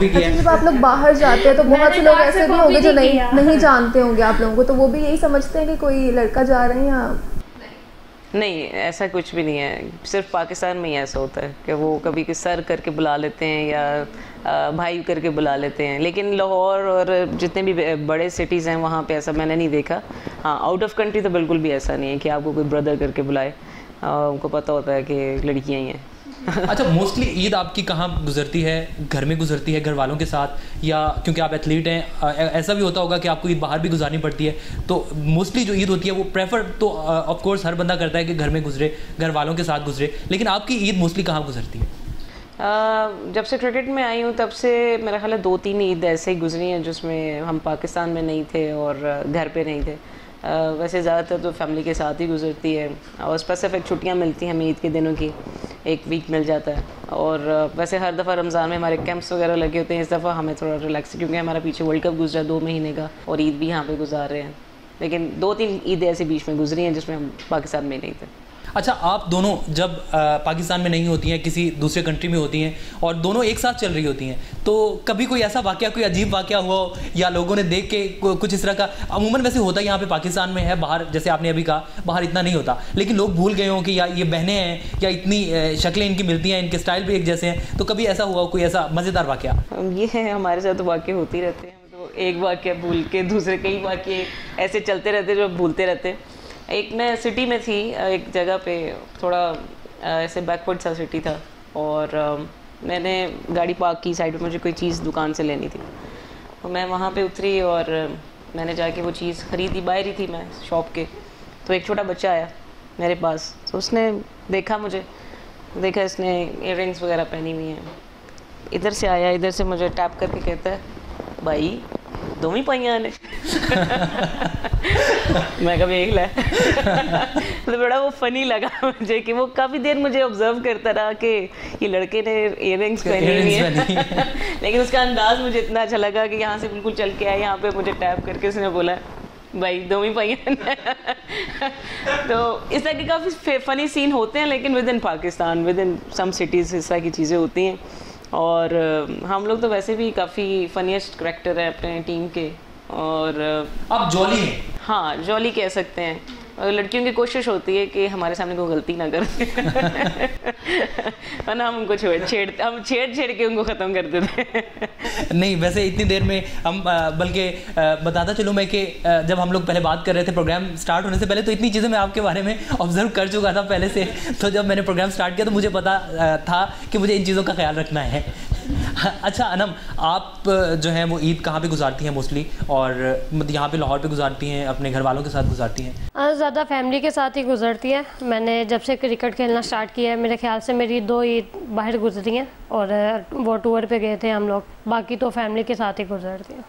अच्छा जब आप लोग बाहर जाते हैं तो बहुत से लोग ऐसे भी होंगे जो नहीं नहीं जानते होंगे आप लोगों को तो वो भी यही समझते हैं कि कोई लड़का जा रहा है या नहीं ऐसा कुछ भी नहीं है। सिर्फ़ पाकिस्तान में ही ऐसा होता है कि वो कभी कि सर करके बुला लेते हैं या भाई करके बुला लेते हैं। लेकिन लाहौर और जितने भी बड़े सिटीज़ हैं वहाँ पे ऐसा मैंने नहीं देखा। हाँ आउट ऑफ़ कंट्री तो बिल्कुल भी ऐसा नहीं है कि आपको कोई ब्रदर करके बुलाए। उनको पता होता है कि लड़कियाँ ही हैं। अच्छा मोस्टली ईद आपकी कहाँ गुजरती है? घर में गुजरती है घर वालों के साथ? या क्योंकि आप एथलीट हैं ऐसा भी होता होगा कि आपको ईद बाहर भी गुजारनी पड़ती है। तो मोस्टली जो ईद होती है वो प्रेफर तो ऑफ़ कोर्स हर बंदा करता है कि घर में गुजरे घर वालों के साथ गुजरे। लेकिन आपकी ईद मोस्टली कहाँ गुजरती है? Uh, जब से क्रिकेट में आई हूँ तब से मेरा ख्याल है दो तीन ईद ऐसे ही गुजरी हैं जिसमें हम पाकिस्तान में नहीं थे और घर पे नहीं थे। uh, वैसे ज़्यादातर तो फैमिली के साथ ही गुजरती है और स्पेसिफिक छुट्टियाँ मिलती हैं हमें ईद के दिनों की। एक वीक मिल जाता है। और वैसे हर दफ़ा रमज़ान में हमारे कैंप्स वगैरह लगे होते हैं, इस दफ़ा हमें थोड़ा रिलैक्स क्योंकि हमारा पीछे वर्ल्ड कप गुजरा दो महीने का, और ईद भी यहाँ पर गुजार रहे हैं। लेकिन दो तीन ईदें ऐसे बीच में गुजरी हैं जिसमें हम पाकिस्तान में नहीं थे। अच्छा आप दोनों जब पाकिस्तान में नहीं होती हैं, किसी दूसरे कंट्री में होती हैं, और दोनों एक साथ चल रही होती हैं तो कभी कोई ऐसा वाक्य, कोई अजीब वाक्य हुआ हो या लोगों ने देख के कुछ इस तरह का, अमूमन वैसे होता है यहाँ पे पाकिस्तान में है, बाहर, जैसे आपने अभी कहा, बाहर इतना नहीं होता, लेकिन लोग भूल गए हों कि या ये बहनें हैं, या इतनी शक्लें इनकी मिलती हैं, इनके स्टाइल भी एक जैसे हैं तो कभी ऐसा हुआ कोई ऐसा मज़ेदार वाक्य? ये है, हमारे साथ वाक्य होते ही रहते हैं तो एक वाक्य भूल के, दूसरे कई वाक्य ऐसे चलते रहते जो भूलते रहते एक मैं सिटी में थी एक जगह पे थोड़ा ऐसे बैकवर्ड सा सिटी था और मैंने गाड़ी पार्क की साइड में, मुझे कोई चीज़ दुकान से लेनी थी। तो मैं वहाँ पे उतरी और मैंने जाके वो चीज़ ख़रीदी बाहर ही थी मैं शॉप के। तो एक छोटा बच्चा आया मेरे पास तो उसने देखा मुझे, देखा इसने इयर वगैरह पहनी हुई हैं। इधर से आया, इधर से मुझे टैप करके कहता है, भाई दो ही पाइया ने मैं कभी एक ला तो बड़ा वो फनी लगा मुझे कि वो काफ़ी देर मुझे ऑब्ज़र्व करता रहा कि ये लड़के ने इयर पहनी हुई है। लेकिन उसका अंदाज मुझे इतना अच्छा लगा कि यहाँ से बिल्कुल चल के आया यहाँ पे मुझे टैप करके उसने बोला भाई दो ही पाई तो इस तरह के काफ़ी फ़नी सीन होते हैं लेकिन within Pakistan within some cities इस तरह की चीज़ें होती हैं। और हम लोग तो वैसे भी काफ़ी फनीस्ट करेक्टर हैं अपने टीम के। और आप जॉली हैं। हाँ जॉली कह सकते हैं। लड़कियों की कोशिश होती है कि हमारे सामने कोई गलती ना कर। वरना हम उनको छेड़ छेड़, हम छेड़ छेड़ के उनको ख़त्म कर देते नहीं, वैसे इतनी देर में हम बल्कि बताता चलूँ मैं कि जब हम लोग पहले बात कर रहे थे प्रोग्राम स्टार्ट होने से पहले तो इतनी चीज़ें मैं आपके बारे में ऑब्ज़र्व कर चुका था पहले से। तो जब मैंने प्रोग्राम स्टार्ट किया तो मुझे पता था कि मुझे इन चीज़ों का ख्याल रखना है। अच्छा अनम, आप जो है, वो ईद कहाँ पे गुजारती हैं मोस्टली और मतलब यहाँ पे लाहौर पे गुजारती हैं, अपने घर वालों के साथ गुजारती हैं? ज़्यादा फैमिली के साथ ही गुजरती है। मैंने जब से क्रिकेट खेलना स्टार्ट किया है, मेरे ख्याल से मेरी दो ईद बाहर गुजरी हैं और वो टूर पे गए थे हम लोग। बाकी तो फैमिली के साथ ही गुजरती हैं।